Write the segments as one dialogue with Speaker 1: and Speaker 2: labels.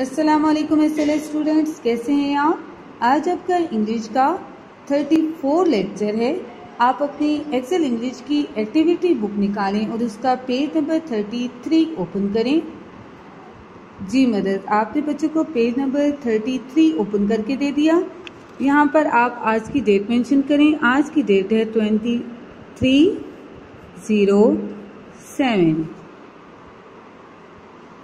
Speaker 1: SLS students कैसे हैं आप? आज आपका इंग्लिश का 34 लेक्चर है। आप अपनी एक्सेल इंग्लिश की एक्टिविटी बुक निकालें और उसका पेज नंबर 33 ओपन करें। जी, मदद। आपने बच्चों को पेज नंबर 33 ओपन करके दे दिया। यहाँ पर आप आज की डेट मेंशन करें। आज की डेट है ट्वेंटी थ्री ज़ीरो सेवन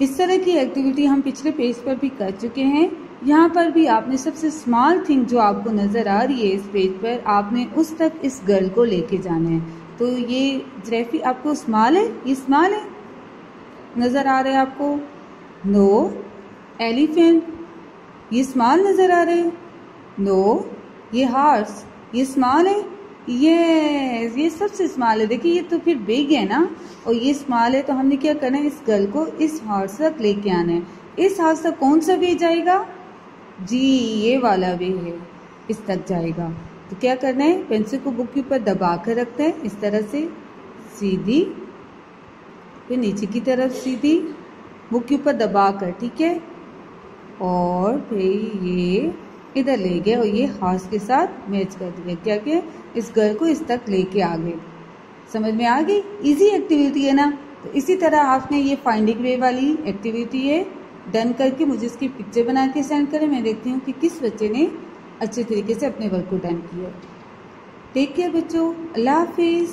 Speaker 1: इस तरह की एक्टिविटी हम पिछले पेज पर भी कर चुके हैं। यहाँ पर भी आपने सबसे स्मॉल थिंग जो आपको नज़र आ रही है इस पेज पर, आपने उस तक इस गर्ल को लेके जाना है। तो ये जरेफी आपको स्मॉल है? ये स्मॉल है? नज़र आ रहा है आपको? नो एलिफेंट ये स्मॉल नज़र आ रहे हैं? नो ये हार्स ये स्मॉल है? ये ये सबसे स्मॉल है। देखिए, ये तो फिर बिग है ना? और ये स्मॉल है तो हमने क्या करना है? इस गर्ल को इस हाउस तक लेके आना है। इस हाउस तक कौन सा वे जाएगा? जी, ये वाला वे है। इस तक जाएगा। तो क्या करना है? पेंसिल को बुक के ऊपर दबा कर रखते हैं। इस तरह से सीधी, फिर नीचे की तरफ़ सीधी बुक के ऊपर दबा कर, ठीक है? और फिर ये इधर ले गए और ये हाउस के साथ मैच कर दिया क्या क्या? इस घर को इस तक लेके आ गए। समझ में आ गई? इजी एक्टिविटी है ना? तो इसी तरह आपने ये फाइंडिंग वे वाली एक्टिविटी है डन करके मुझे इसकी पिक्चर बना के सेंड करें। मैं देखती हूँ कि किस बच्चे ने अच्छे तरीके से अपने वर्क को डन किया। टेक केयर बच्चों। अल्लाह हाफिज़।